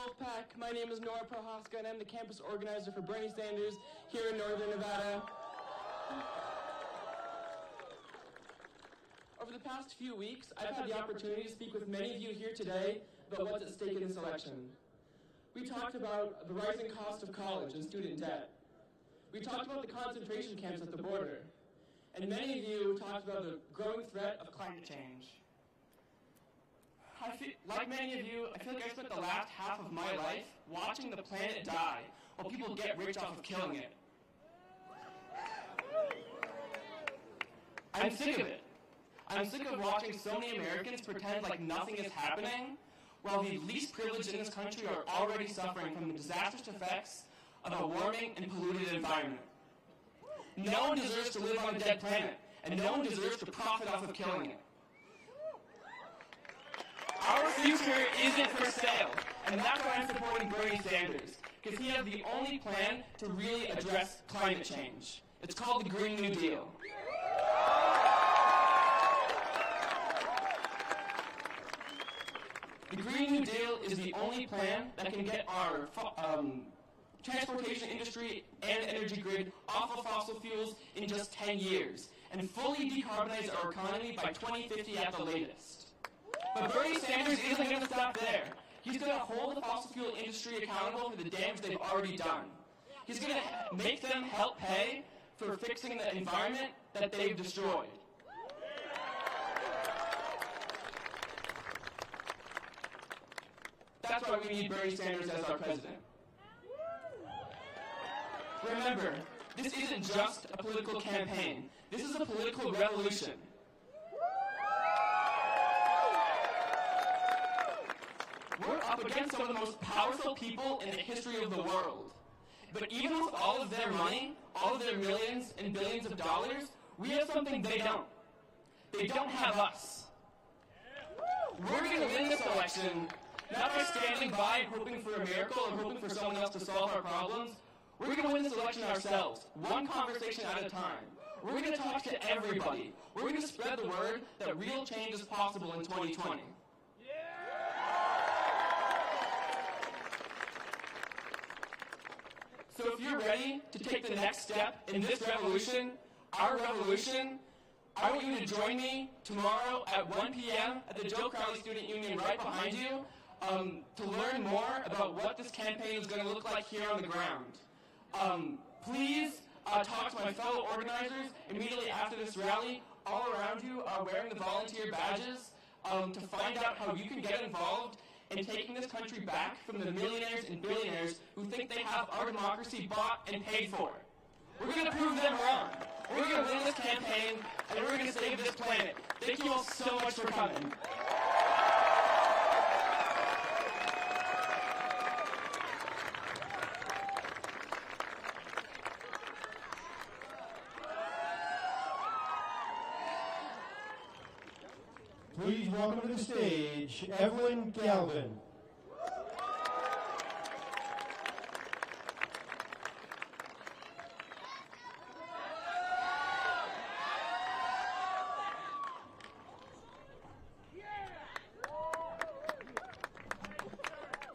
Wolfpack. My name is Nora Prohaska, and I'm the campus organizer for Bernie Sanders here in Northern Nevada. Over the past few weeks, I've had the opportunity to speak with many of you here today about what's at stake in this election. We talked about the rising cost of college and student debt. We talked about the concentration camps at the border. And many of you talked about the growing threat of climate change. I feel, like many of you, I feel like I spent the last half of my life watching the planet die while people get rich off of killing it. I'm sick of it. I'm sick of watching so many Americans pretend like nothing is happening while the least privileged in this country are already suffering from the disastrous effects of a warming and polluted environment. No one deserves to live on a dead planet, and no one deserves to profit off of killing it. Our future isn't for sale, and that's why I'm supporting Bernie Sanders, because he has the only plan to really address climate change. It's called the Green New Deal. The Green New Deal is the only plan that can get our um, transportation industry and energy grid off of fossil fuels in just 10 years and fully decarbonize our economy by 2050 at the latest. But Bernie Sanders isn't going to stop there. He's going to hold the fossil fuel industry accountable for the damage they've already done. He's going to make them help pay for fixing the environment that they've destroyed. That's why we need Bernie Sanders as our president. Remember, this isn't just a political campaign. This is a political revolution. We're up against some of the most powerful people in the history of the world. But even with all of their money, all of their millions and billions of dollars, we have something they don't. They don't have us. We're going to win this election not by standing by and hoping for a miracle or hoping for someone else to solve our problems. We're going to win this election ourselves, one conversation at a time. We're going to talk to everybody. We're going to spread the word that real change is possible in 2020. So if you're ready to take the next step in this revolution, our revolution, I want you to join me tomorrow at 1 p.m. at the Joe Crowley Student Union right behind you um, to learn more about what this campaign is going to look like here on the ground. Um, please uh, talk to my fellow organizers immediately after this rally. All around you are wearing the volunteer badges um, to find out how you can get involved in taking this country back from the millionaires and billionaires who think they have our democracy bought and paid for. We're going to prove them wrong. We're going to win this campaign, and we're going to save this planet. Thank you all so much for coming. Please welcome to the stage Evelyn Galvin.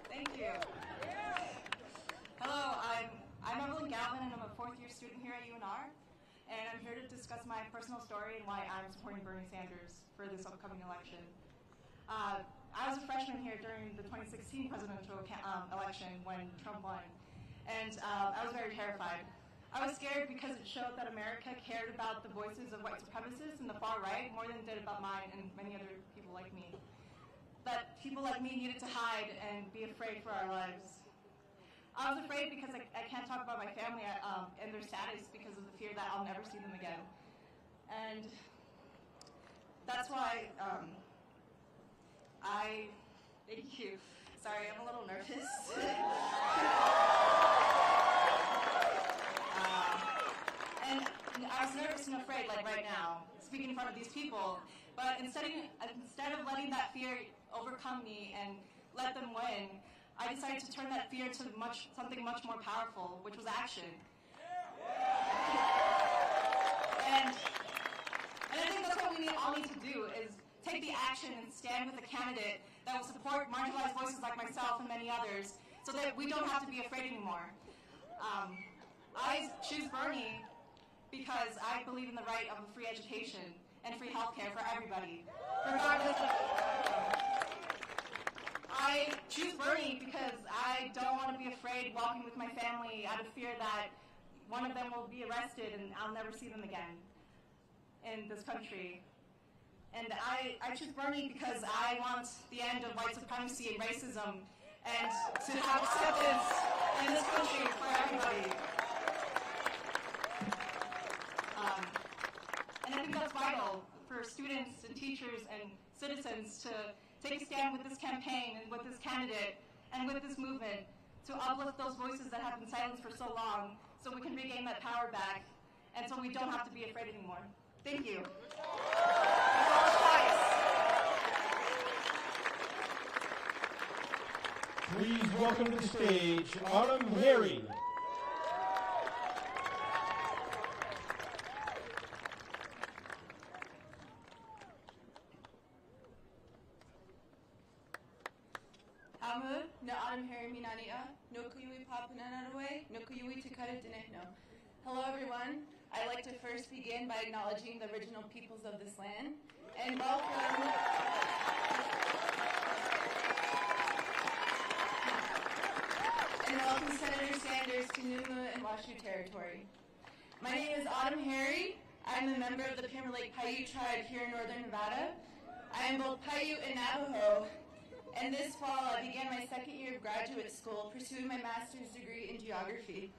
Thank you. Hello, I'm, I'm Evelyn Galvin, and I'm a fourth year student here at UNR. And I'm here to discuss my personal story and why I'm supporting Bernie Sanders for this upcoming election. Uh, I was a freshman here during the 2016 presidential um, election when Trump won, and uh, I was very terrified. I was scared because it showed that America cared about the voices of white supremacists and the far right more than it did about mine and many other people like me that people like me needed to hide and be afraid for our lives. I was afraid because I, I can't talk about my family um, and their status because of the fear that I'll never see them again. And that's why um, I, thank you. Sorry, I'm a little nervous. Um, and I was nervous and afraid, like right now, speaking in front of these people. But instead of, instead of letting that fear overcome me and let them win, I decided to turn that fear to much, something much more powerful, which was action. And, and I think that's what we need, all need to do is take the action and stand with a candidate that will support marginalized voices like myself and many others so that we don't have to be afraid anymore. Um, I choose Bernie because I believe in the right of a free education and free healthcare for everybody, regardless of. I choose Bernie because I don't want to be afraid walking with my family out of fear that one of them will be arrested and I'll never see them again in this country. And I, I choose Bernie because I want the end of white supremacy and racism and to have acceptance in this country for everybody. Um, and I think that's vital for students and teachers and citizens to take a stand with this campaign and with this candidate and with this movement to uplift those voices that have been silenced for so long so we can regain that power back and so we don't have to be afraid anymore. Thank you. Please welcome to the stage Autumn Harry. Hello everyone. I'd like to first begin by acknowledging the original peoples of this land and welcome and welcome Senator Sanders to Numu and Washoe territory. My name is Autumn Harry. I'm a member of the Pyramid Lake Paiute tribe here in northern Nevada. I am both Paiute and Navajo, and this fall I began my second year of graduate school pursuing my master's degree in geography.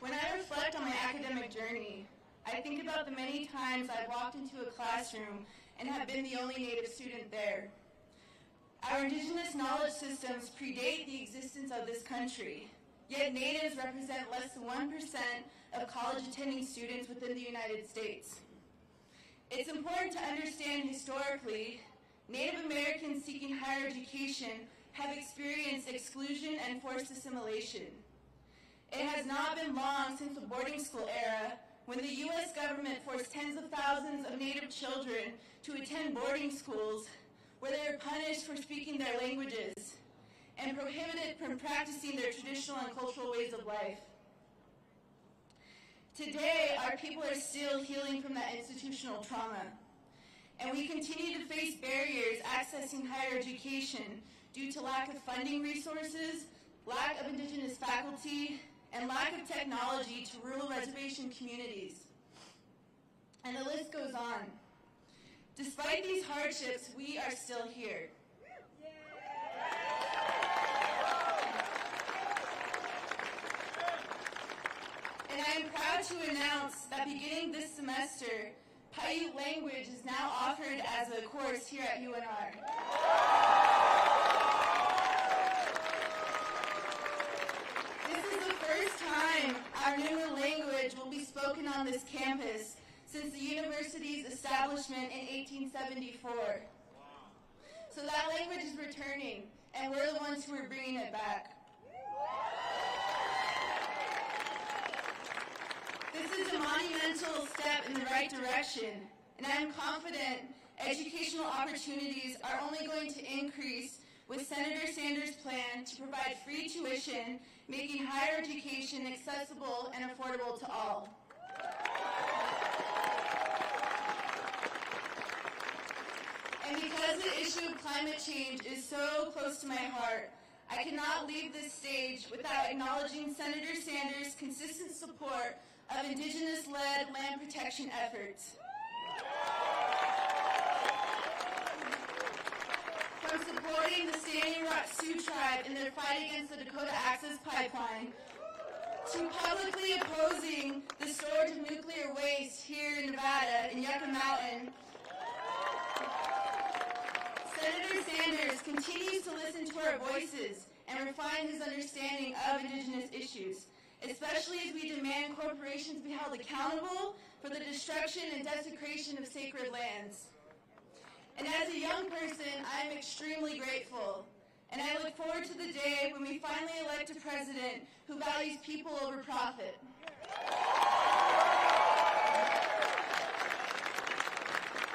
When I reflect on my academic journey, I think about the many times I've walked into a classroom and have been the only Native student there. Our indigenous knowledge systems predate the existence of this country, yet Natives represent less than 1% of college attending students within the United States. It's important to understand historically, Native Americans seeking higher education have experienced exclusion and forced assimilation. It has not been long since the boarding school era when the U.S. government forced tens of thousands of Native children to attend boarding schools where they were punished for speaking their languages and prohibited from practicing their traditional and cultural ways of life. Today, our people are still healing from that institutional trauma, and we continue to face barriers accessing higher education due to lack of funding resources, lack of Indigenous faculty, and lack of technology to rural reservation communities. And the list goes on. Despite these hardships, we are still here. And I am proud to announce that beginning this semester, Paiute language is now offered as a course here at UNR. This is the first time our Numu language will be spoken on this campus since the university's establishment in 1874. So that language is returning, and we're the ones who are bringing it back. This is a monumental step in the right direction, and I am confident educational opportunities are only going to increase with Senator Sanders' plan to provide free tuition, making higher education accessible and affordable to all. And because the issue of climate change is so close to my heart, I cannot leave this stage without acknowledging Senator Sanders' consistent support of Indigenous-led land protection efforts. From supporting the Standing Sioux Tribe in their fight against the Dakota Access Pipeline, to publicly opposing the storage of nuclear waste here in Nevada, in Yucca Mountain, Senator Sanders continues to listen to our voices and refine his understanding of Indigenous issues, especially as we demand corporations be held accountable for the destruction and desecration of sacred lands. And as a young person, I am extremely grateful. And I look forward to the day when we finally elect a president who values people over profit.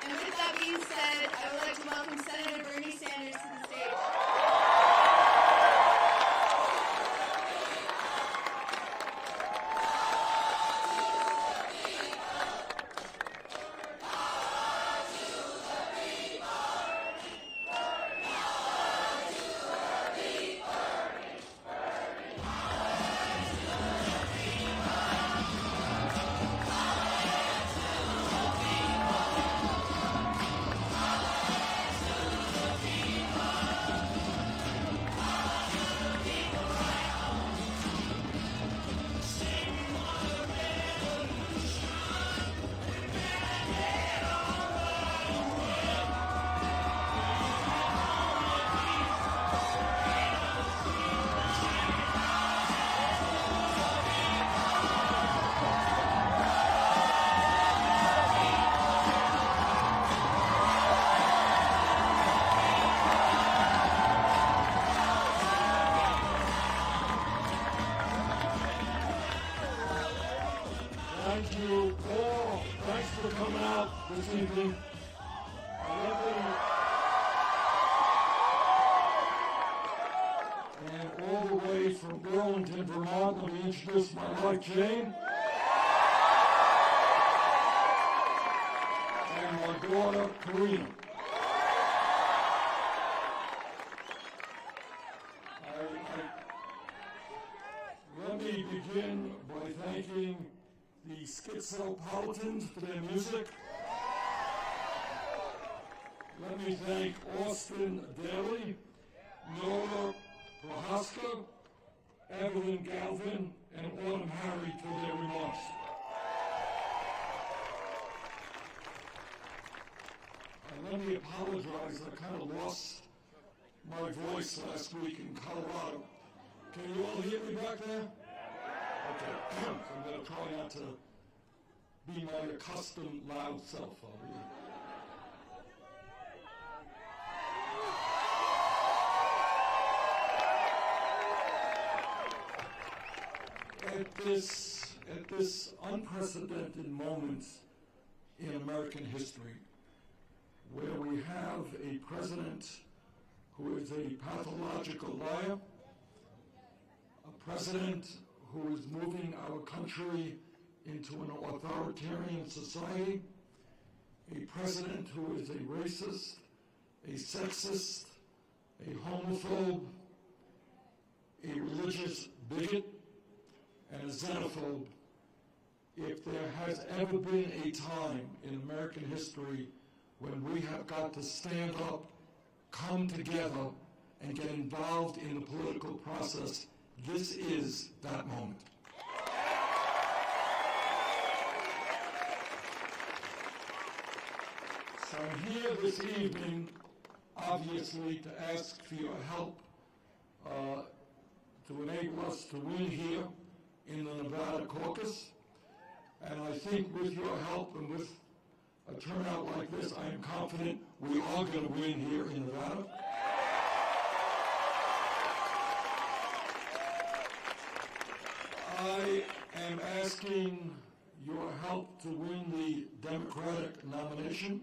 And with that, being said, I would like to welcome Senator the Schizopolitans for their music. Let me thank Austin Daly, Nora Prohaska, Evelyn Galvin, and Autumn Harry for their remarks. And let me apologize, I kind of lost my voice last week in Colorado. Can you all hear me back there? Okay, I'm going to try not to be my accustomed loud self. At this, at this unprecedented moment in American history, where we have a president who is a pathological liar, a president who is moving our country into an authoritarian society, a president who is a racist, a sexist, a homophobe, a religious bigot, and a xenophobe. If there has ever been a time in American history when we have got to stand up, come together, and get involved in the political process, this is that moment. I'm here this evening, obviously, to ask for your help uh, to enable us to win here in the Nevada caucus. And I think with your help and with a turnout like this, I am confident we are going to win here in Nevada. I am asking your help to win the Democratic nomination.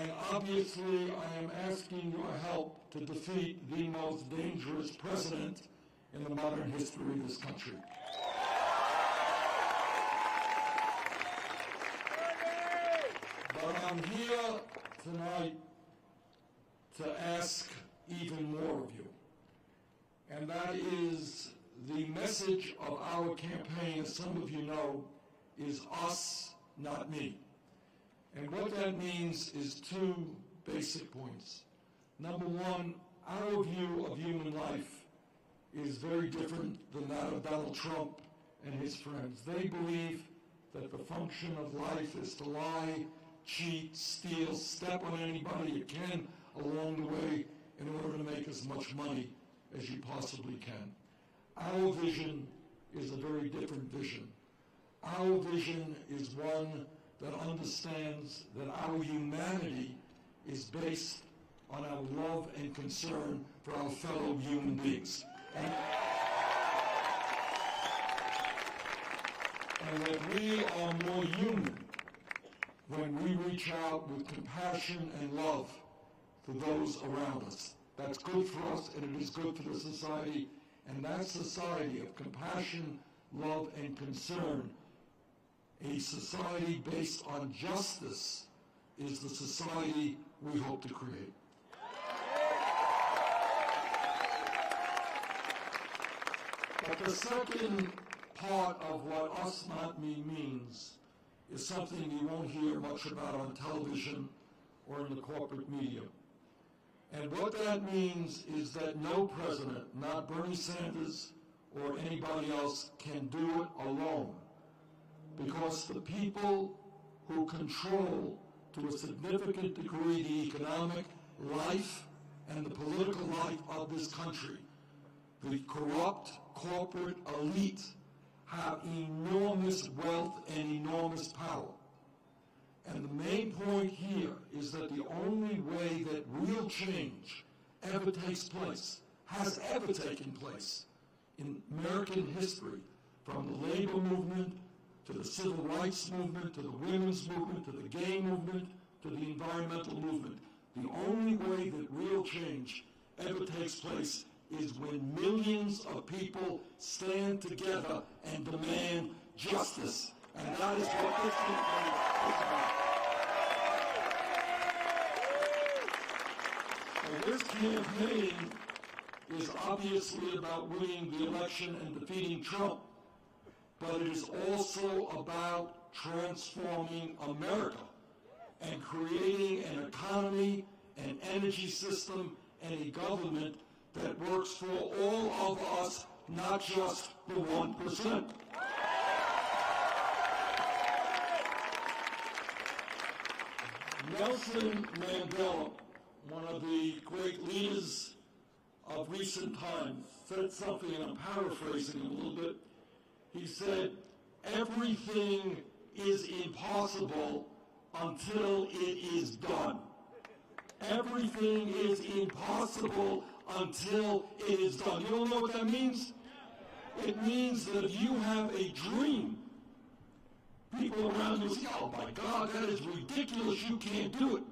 And obviously, I am asking your help to defeat the most dangerous president in the modern history of this country. But I'm here tonight to ask even more of you. And that is the message of our campaign, as some of you know, is us, not me. And what that means is two basic points. Number one, our view of human life is very different than that of Donald Trump and his friends. They believe that the function of life is to lie, cheat, steal, step on anybody you can along the way in order to make as much money as you possibly can. Our vision is a very different vision. Our vision is one that understands that our humanity is based on our love and concern for our fellow human beings. And, and that we are more human when we reach out with compassion and love for those around us. That's good for us and it is good for the society. And that society of compassion, love, and concern, a society based on justice, is the society we hope to create. But the second part of what us not me means is something you won't hear much about on television or in the corporate media. And what that means is that no president, not Bernie Sanders or anybody else, can do it alone. Because the people who control to a significant degree the economic life and the political life of this country, the corrupt corporate elite, have enormous wealth and enormous power. And the main point here is that the only way that real change ever takes place, has ever taken place in American history, from the labor movement to the civil rights movement to the women's movement to the gay movement to the environmental movement, the only way that real change ever takes place is when millions of people stand together and demand justice. And that is what this campaign is about. And this campaign is obviously about winning the election and defeating Trump, but it is also about transforming America and creating an economy, an energy system, and a government that works for all of us, not just the 1%. Nelson Mandela, one of the great leaders of recent times, said something, and I'm paraphrasing a little bit. He said, everything is impossible until it is done. Everything is impossible until it is done. You all know what that means? It means that if you have a dream, people around you say, oh my God, that is ridiculous, you can't do it.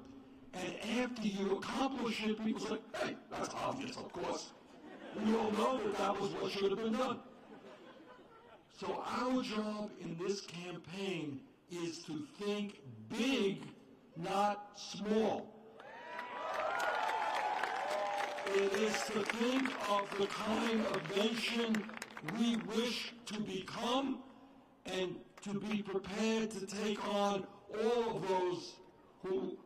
And after you accomplish it, people say, hey, that's obvious, of course. We all know that that was what should have been done. So our job in this campaign is to think big, not small. It is to think of the kind of nation we wish to become and to be prepared to take on all of those who,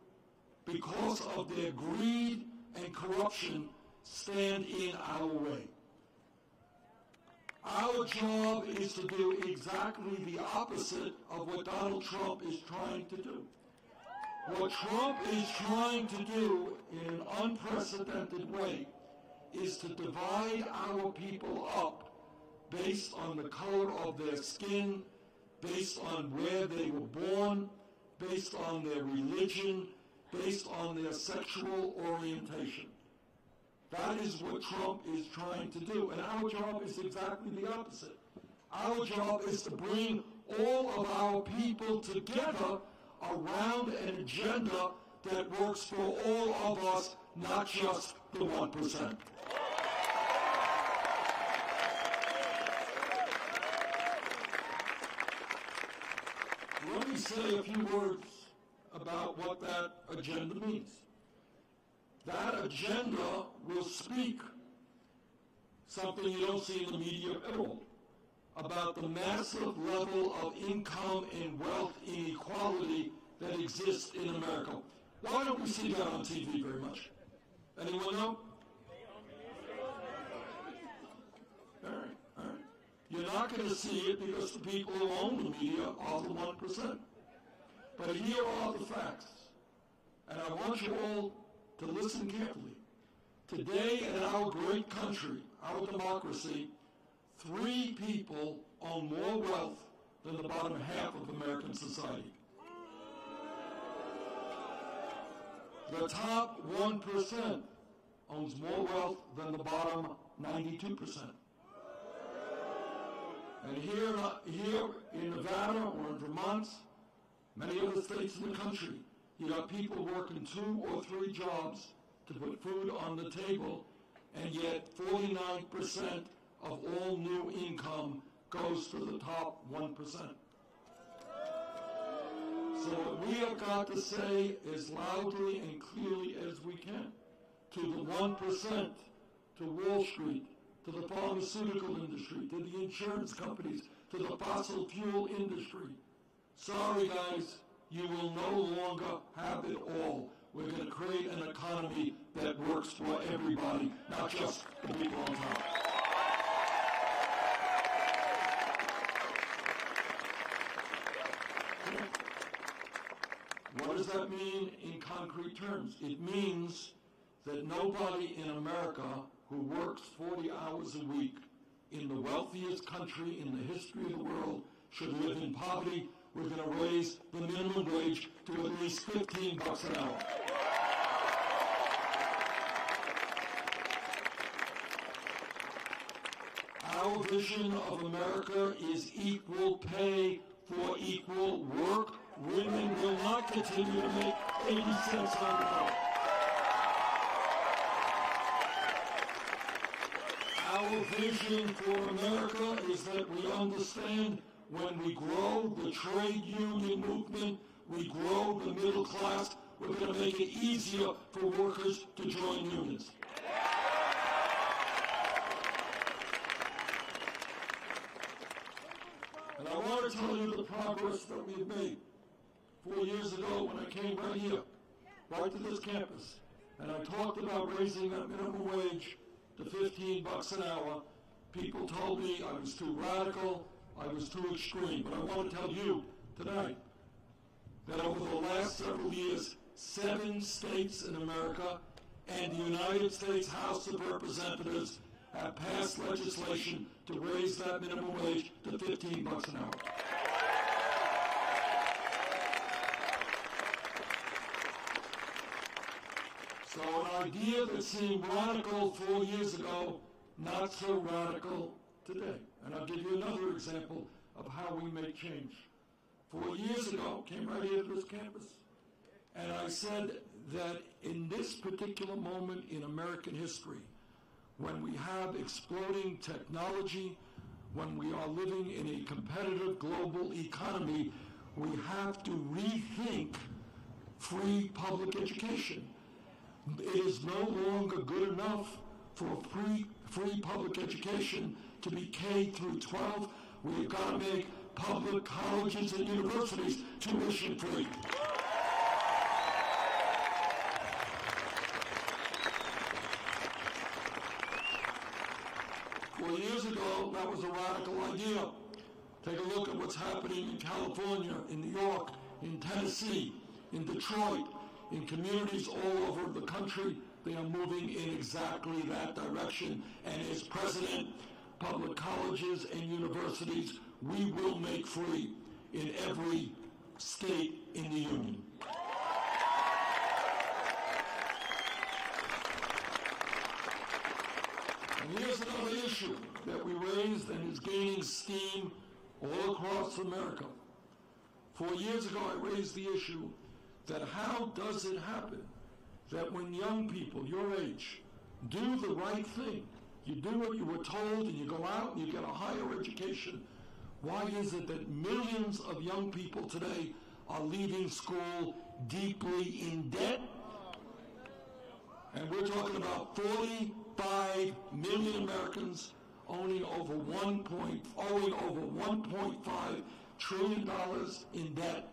because of their greed and corruption, stand in our way. Our job is to do exactly the opposite of what Donald Trump is trying to do. What Trump is trying to do in an unprecedented way is to divide our people up based on the color of their skin, based on where they were born, based on their religion, based on their sexual orientation. That is what Trump is trying to do. And our job is exactly the opposite. Our job is to bring all of our people together around an agenda that works for all of us, not just the 1%. Let me say a few words about what that agenda means. That agenda will speak something you don't see in the media at all about the massive level of income and wealth inequality that exists in America. Why don't we see that on TV very much? Anyone know? You're not going to see it because the people who own the media are the 1%. But here are the facts. And I want you all to listen carefully. Today in our great country, our democracy, three people own more wealth than the bottom half of American society. The top 1% owns more wealth than the bottom 92%. And here, here in Nevada or in Vermont, Many other states in the country, you got people working two or three jobs to put food on the table, and yet 49% of all new income goes to the top 1%. So what we have got to say as loudly and clearly as we can to the 1%, to Wall Street, to the pharmaceutical industry, to the insurance companies, to the fossil fuel industry. Sorry guys, you will no longer have it all. We're going to create an economy that works for everybody, not just the people on top. What does that mean in concrete terms? It means that nobody in America who works 40 hours a week in the wealthiest country in the history of the world should live in poverty. We're going to raise the minimum wage to at least 15 bucks an hour. Our vision of America is equal pay for equal work. Women will not continue to make 80 cents on the dollar. Our vision for America is that we understand when we grow the trade union movement, we grow the middle class, we're going to make it easier for workers to join unions. And I want to tell you the progress that we've made. Four years ago when I came right here, right to this campus, and I talked about raising that minimum wage to 15 bucks an hour, people told me I was too radical, I was too extreme. But I want to tell you tonight that over the last several years, seven states in America and the United States House of Representatives have passed legislation to raise that minimum wage to 15 bucks an hour. So an idea that seemed radical four years ago, not so radical today. And I'll give you another example of how we make change. Four years ago, came right here to this campus, and I said that in this particular moment in American history, when we have exploding technology, when we are living in a competitive global economy, we have to rethink free public education. It is no longer good enough for free, free public education to be K through 12. We've got to make public colleges and universities tuition free. Four years ago, that was a radical idea. Take a look at what's happening in California, in New York, in Tennessee, in Detroit, in communities all over the country. They are moving in exactly that direction. And as president, public colleges and universities, we will make free in every state in the union. And here's another issue that we raised and is gaining steam all across America. Four years ago, I raised the issue that how does it happen that when young people your age do the right thing, you do what you were told and you go out and you get a higher education, why is it that millions of young people today are leaving school deeply in debt? And we're talking about 45 million Americans owning over 1 point, owing over 1.5 trillion dollars in debt.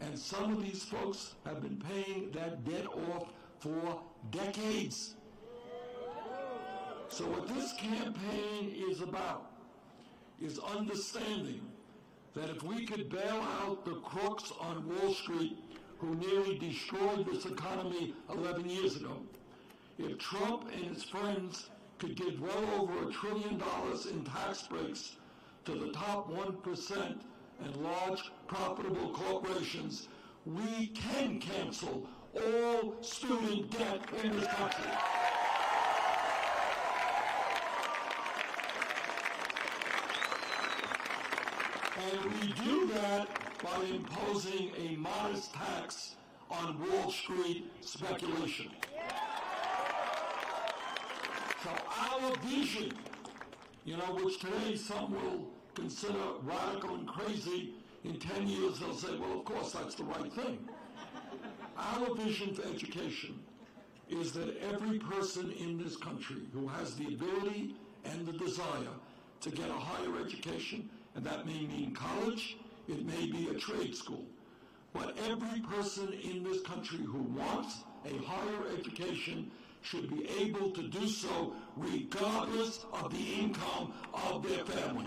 And some of these folks have been paying that debt off for decades. So what this campaign is about is understanding that if we could bail out the crooks on Wall Street who nearly destroyed this economy 11 years ago, if Trump and his friends could give well over a trillion dollars in tax breaks to the top 1% and large profitable corporations, we can cancel all student debt in this country. And we do that by imposing a modest tax on Wall Street speculation. So our vision, you know, which today some will consider radical and crazy, in 10 years they'll say, well, of course, that's the right thing. Our vision for education is that every person in this country who has the ability and the desire to get a higher education, and that may mean college, it may be a trade school, but every person in this country who wants a higher education should be able to do so regardless of the income of their family.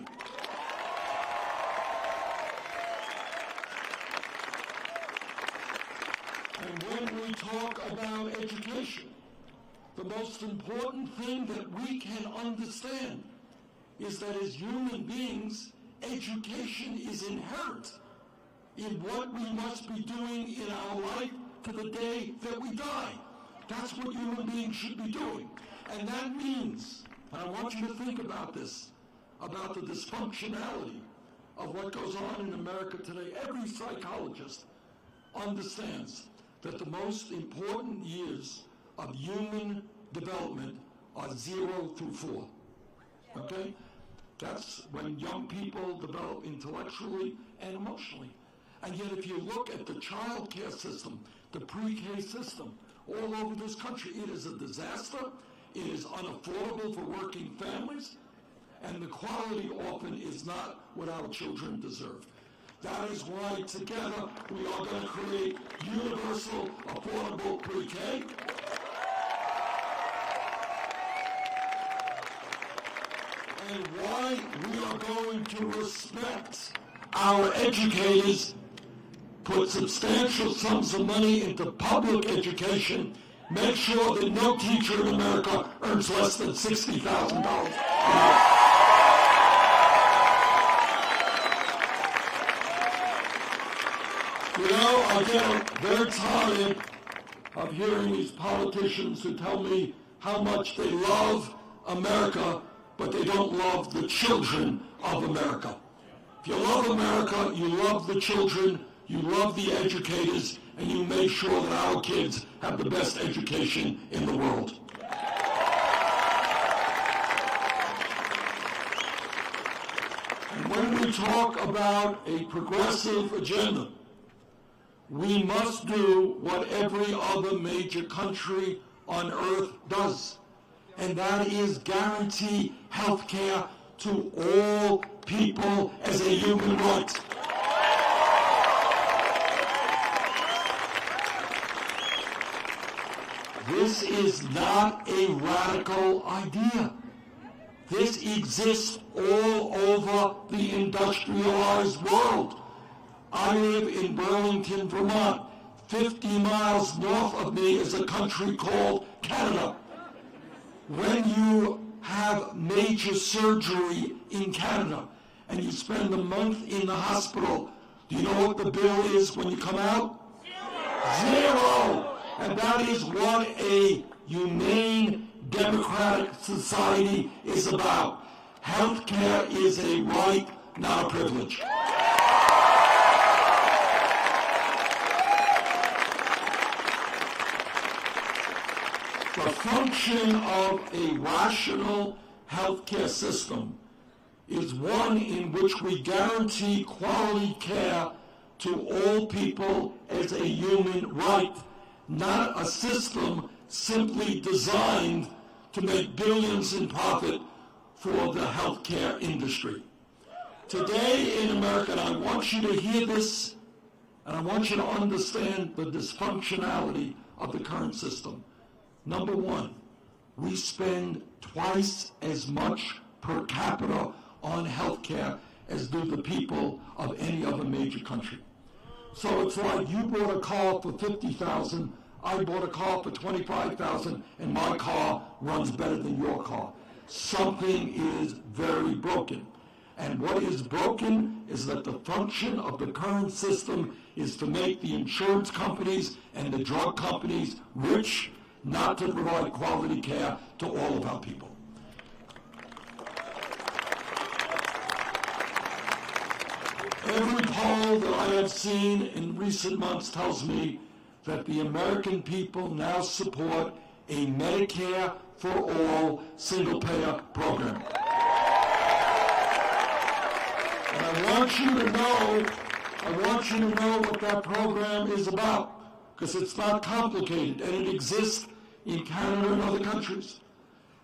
And when we talk about education, the most important thing that we can understand is that as human beings, education is inherent in what we must be doing in our life to the day that we die. That's what human beings should be doing. And that means, and I want you to think about this, about the dysfunctionality of what goes on in America today. Every psychologist understands that the most important years of human development are zero through four. Okay? That's when young people develop intellectually and emotionally. And yet, if you look at the child care system, the pre-K system, all over this country, it is a disaster. It is unaffordable for working families. And the quality often is not what our children deserve. That is why together we are going to create universal affordable pre-K. And why we are going to respect. Our educators, put substantial sums of money into public education, make sure that no teacher in America earns less than $60,000 You know, I get very tired of hearing these politicians who tell me how much they love America, but they don't love the children of America. If you love America, you love the children, you love the educators, and you make sure that our kids have the best education in the world. And when we talk about a progressive agenda, we must do what every other major country on earth does, and that is guarantee health care to all people as a human right. This is not a radical idea. This exists all over the industrialized world. I live in Burlington, Vermont. 50 miles north of me is a country called Canada. When you have major surgery in Canada and you spend a month in the hospital, do you know what the bill is when you come out? Zero. Zero. And that is what a humane democratic society is about. Health care is a right, not a privilege. The function of a rational healthcare system is one in which we guarantee quality care to all people as a human right, not a system simply designed to make billions in profit for the healthcare industry. Today in America, and I want you to hear this, and I want you to understand the dysfunctionality of the current system. Number one, we spend twice as much per capita on health care as do the people of any other major country. So it's like you bought a car for 50,000, I bought a car for 25,000, and my car runs better than your car. Something is very broken. And what is broken is that the function of the current system is to make the insurance companies and the drug companies rich not to provide quality care to all of our people. Every poll that I have seen in recent months tells me that the American people now support a Medicare for all single-payer program. And I want you to know, I want you to know what that program is about, because it's not complicated, and it exists in Canada and other countries.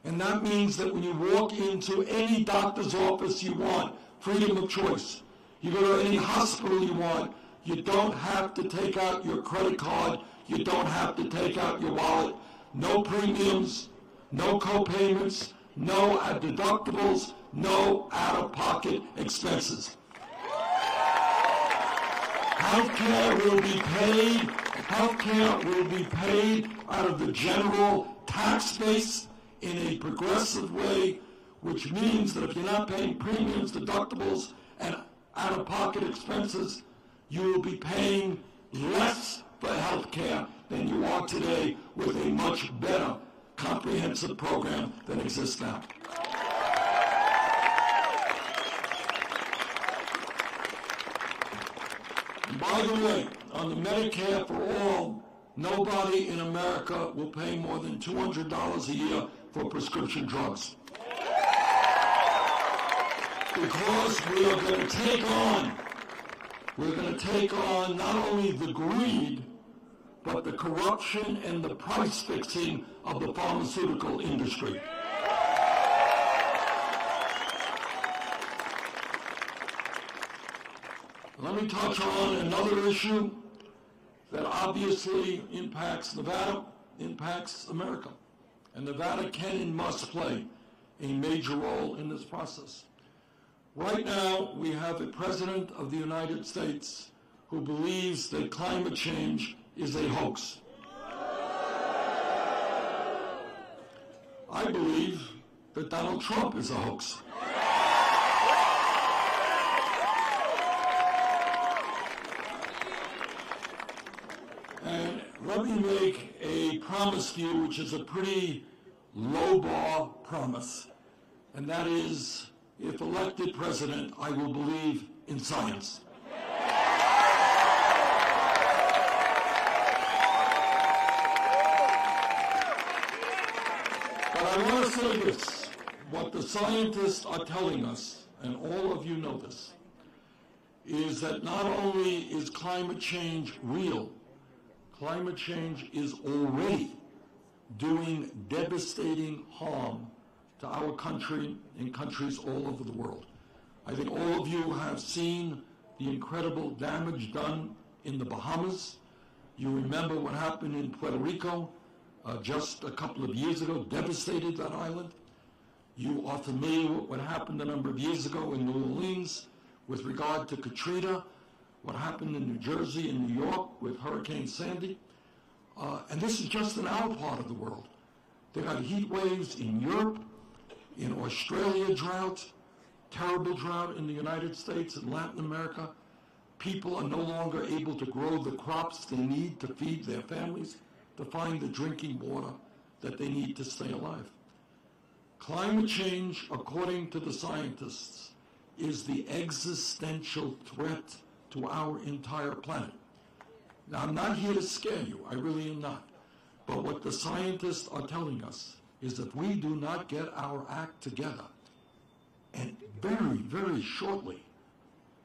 And that means that when you walk into any doctor's office you want, freedom of choice. You go to any hospital you want, you don't have to take out your credit card, you don't have to take out your wallet. No premiums, no co-payments, no deductibles, no out-of-pocket expenses. Healthcare will be paid, healthcare will be paid out of the general tax base in a progressive way, which means that if you're not paying premiums, deductibles, and out-of-pocket expenses, you will be paying less for health care than you are today with a much better comprehensive program that exists now. By the way, on the Medicare for All, nobody in America will pay more than $200 a year for prescription drugs. Because we are going to take on, we're going to take on not only the greed, but the corruption and the price fixing of the pharmaceutical industry. Let me touch on another issue that obviously impacts Nevada, impacts America. And Nevada can and must play a major role in this process. Right now, we have a president of the United States who believes that climate change is a hoax. I believe that Donald Trump is a hoax. And let me make a promise to you, which is a pretty low bar promise, and that is, if elected president, I will believe in science. But I want to say this. What the scientists are telling us, and all of you know this, is that not only is climate change real, climate change is already doing devastating harm to our country and countries all over the world. I think all of you have seen the incredible damage done in the Bahamas. You remember what happened in Puerto Rico uh, just a couple of years ago, devastated that island. You are familiar with what happened a number of years ago in New Orleans with regard to Katrina, what happened in New Jersey and New York with Hurricane Sandy. Uh, and this is just in our part of the world. They got heat waves in Europe, in Australia, drought, terrible drought in the United States and Latin America. People are no longer able to grow the crops they need to feed their families, to find the drinking water that they need to stay alive. Climate change, according to the scientists, is the existential threat to our entire planet. Now, I'm not here to scare you. I really am not. But what the scientists are telling us is that we do not get our act together, and very, very shortly,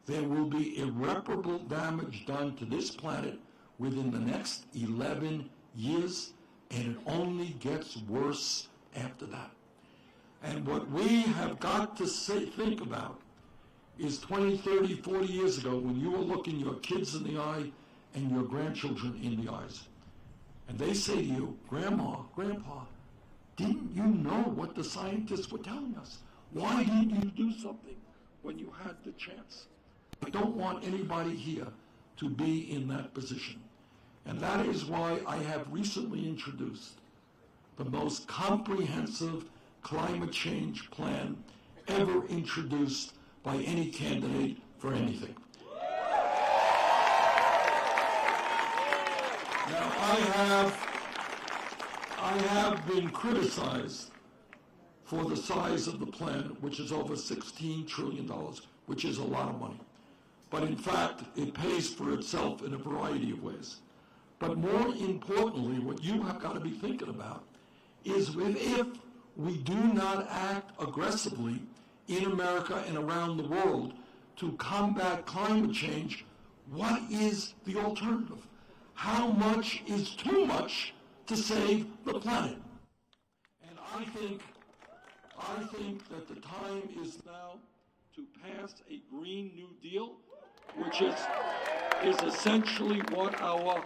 there will be irreparable damage done to this planet within the next 11 years, and it only gets worse after that. And what we have got to say, think about is 20, 30, 40 years ago when you were looking your kids in the eye and your grandchildren in the eyes. And they say to you, Grandma, Grandpa, didn't you know what the scientists were telling us? Why didn't you do something when you had the chance? I don't want anybody here to be in that position. And that is why I have recently introduced the most comprehensive climate change plan ever introduced by any candidate for anything. Now, I have, I have been criticized for the size of the plan, which is over $16 trillion, which is a lot of money. but in fact, it pays for itself in a variety of ways. But more importantly, what you have got to be thinking about is if we do not act aggressively in America and around the world to combat climate change, what is the alternative? How much is too much to save the planet? And I think, I think that the time is now to pass a Green New Deal, which is, is essentially what our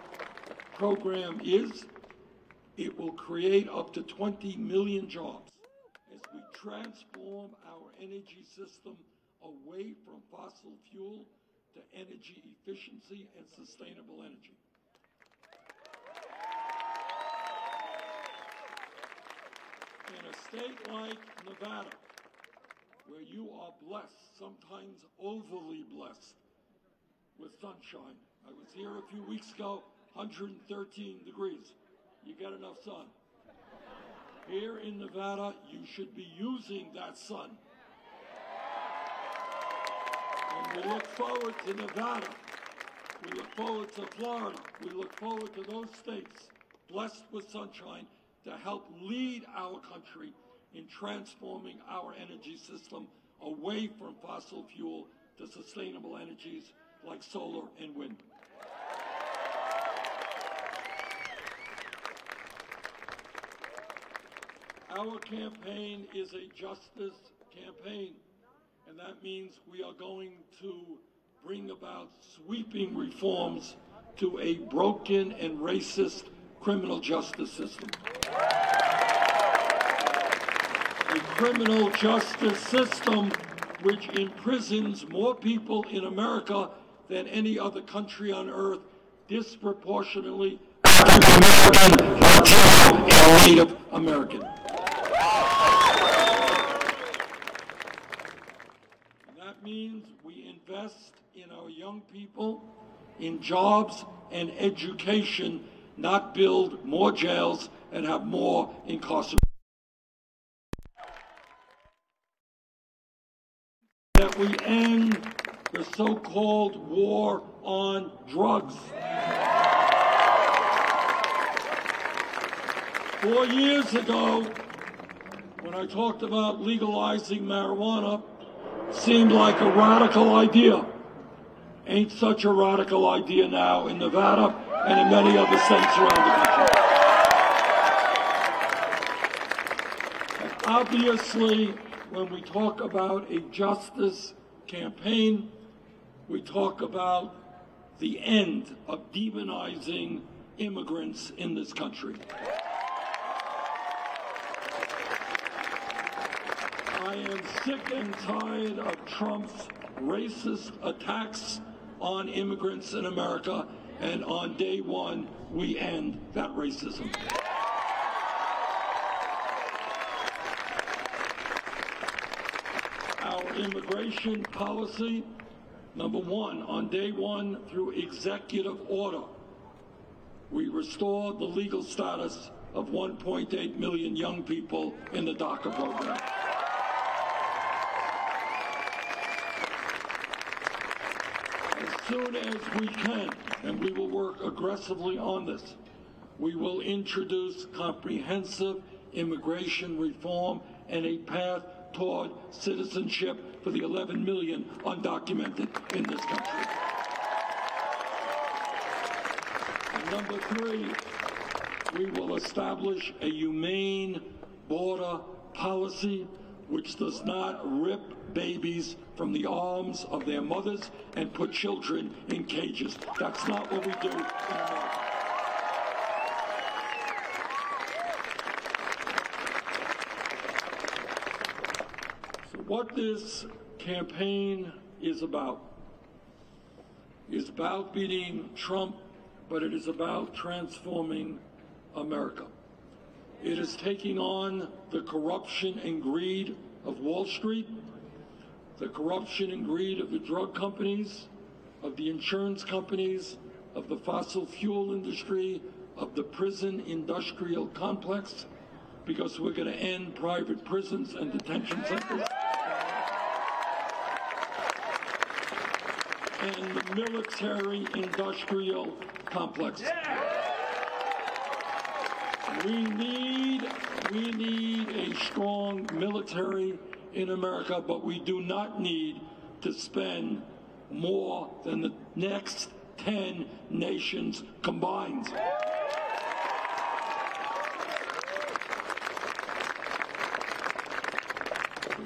program is. It will create up to 20 million jobs as we transform energy system away from fossil fuel to energy efficiency and sustainable energy. In a state like Nevada, where you are blessed, sometimes overly blessed, with sunshine. I was here a few weeks ago, 113 degrees. You get enough sun. Here in Nevada, you should be using that sun. And we look forward to Nevada. We look forward to Florida. We look forward to those states blessed with sunshine to help lead our country in transforming our energy system away from fossil fuel to sustainable energies like solar and wind. Our campaign is a justice campaign, and that means we are going to bring about sweeping reforms to a broken and racist criminal justice system. A criminal justice system which imprisons more people in America than any other country on earth, disproportionately African American, Latino, and Native American. Means we invest in our young people, in jobs and education, not build more jails and have more incarceration. That we end the so-called war on drugs. Four years ago, when I talked about legalizing marijuana, seemed like a radical idea. Ain't such a radical idea now in Nevada and in many other states around the country. Obviously, when we talk about a justice campaign, we talk about the end of demonizing immigrants in this country. Am sick and tired of Trump's racist attacks on immigrants in America, and on day one, we end that racism. Our immigration policy, number one, on day one through executive order, we restore the legal status of 1.8 million young people in the DACA program. As soon as we can, and we will work aggressively on this, we will introduce comprehensive immigration reform and a path toward citizenship for the 11 million undocumented in this country. And number three, we will establish a humane border policy which does not rip babies from the arms of their mothers and put children in cages. That's not what we do. So what this campaign is about is about beating Trump, but it is about transforming America. It is taking on the corruption and greed of Wall Street, the corruption and greed of the drug companies, of the insurance companies, of the fossil fuel industry, of the prison industrial complex, because we're going to end private prisons and detention centers. and the military industrial complex. We need, we need a strong military in America, but we do not need to spend more than the next 10 nations combined.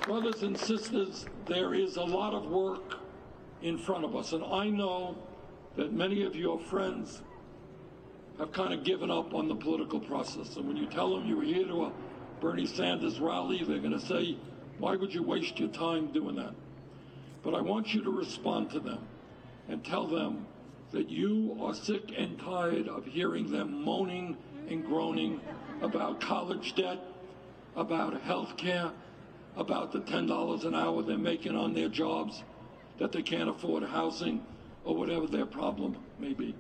Brothers and sisters, there is a lot of work in front of us, and I know that many of your friends have kind of given up on the political process. And when you tell them you're here to a Bernie Sanders rally, they're going to say, why would you waste your time doing that? But I want you to respond to them and tell them that you are sick and tired of hearing them moaning and groaning about college debt, about health care, about the $10 an hour they're making on their jobs, that they can't afford housing, or whatever their problem may be.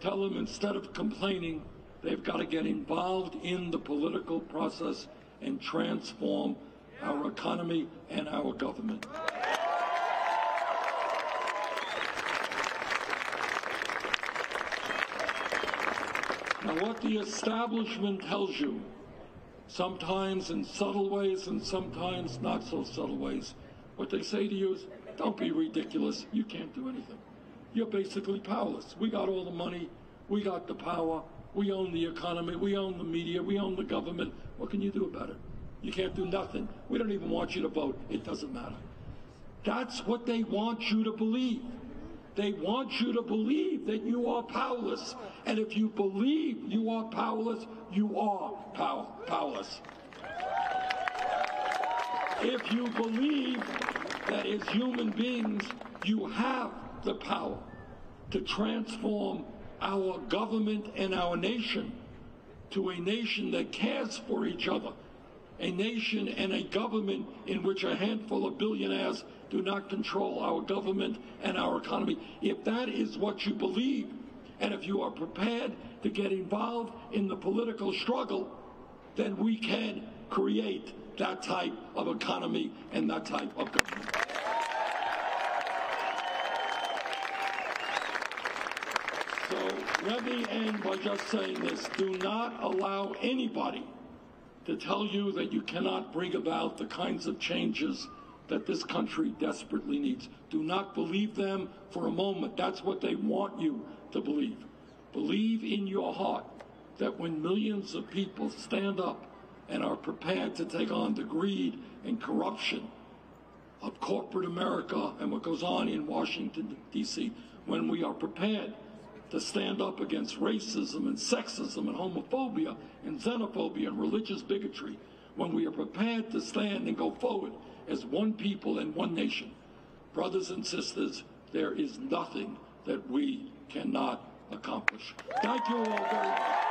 Tell them instead of complaining, they've got to get involved in the political process and transform our economy and our government. Now, what the establishment tells you, sometimes in subtle ways and sometimes not so subtle ways, what they say to you is, don't be ridiculous, you can't do anything. You're basically powerless. We got all the money, we got the power, we own the economy, we own the media, we own the government. What can you do about it? You can't do nothing. We don't even want you to vote. It doesn't matter. That's what they want you to believe. They want you to believe that you are powerless. And if you believe you are powerless, you are power, powerless. If you believe that as human beings you have the power to transform our government and our nation to a nation that cares for each other, a nation and a government in which a handful of billionaires do not control our government and our economy. If that is what you believe, and if you are prepared to get involved in the political struggle, then we can create that type of economy and that type of government. Let me end by just saying this. Do not allow anybody to tell you that you cannot bring about the kinds of changes that this country desperately needs. Do not believe them for a moment. That's what they want you to believe. Believe in your heart that when millions of people stand up and are prepared to take on the greed and corruption of corporate America and what goes on in Washington, D.C., when we are prepared to stand up against racism and sexism and homophobia and xenophobia and religious bigotry, when we are prepared to stand and go forward as one people and one nation, brothers and sisters, there is nothing that we cannot accomplish. Thank you all very much.